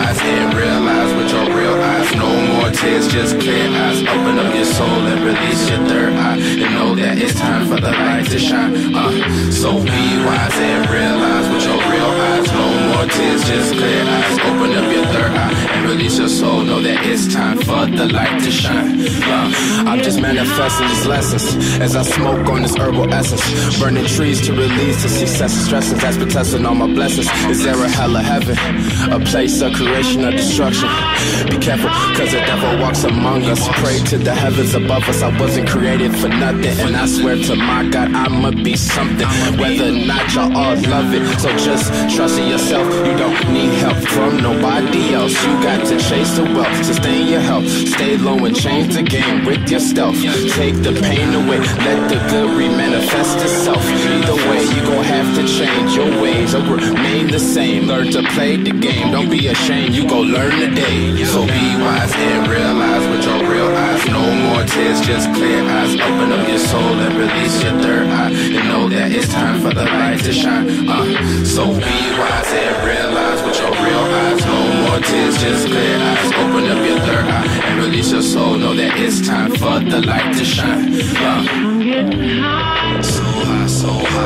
eyes and realize with your real eyes. No more tears, just clear eyes. Open up your soul and release your third eye. And know that it's time for the light to shine. Uh, so be wise and realize with your real eyes. No more tears, just clear eyes. Open up your third eye release your soul. Know that it's time for the light to shine. Uh, I'm just manifesting these lessons as I smoke on this herbal essence. Burning trees to release the success and stresses. That's been testing all my blessings. Is there a hell of heaven? A place of creation or destruction? Be careful, cause the devil walks among us. Pray to the heavens above us. I wasn't created for nothing. And I swear to my God, I'ma be something. Whether or not y'all all love it. So just trust in yourself. You don't need help from nobody You got to chase the wealth, sustain your health. Stay low and change the game with your stealth. Take the pain away, let the good remanifest itself. Either way, you gon' have to change your ways or remain the same. Learn to play the game, don't be ashamed, you gon' learn today. So be wise and realize with your real eyes. No more tears, just clear eyes. Open up your soul and release your third eye. And know that it's time for the light to shine. Uh, so be wise and for the light to shine. Uh, so high, so high,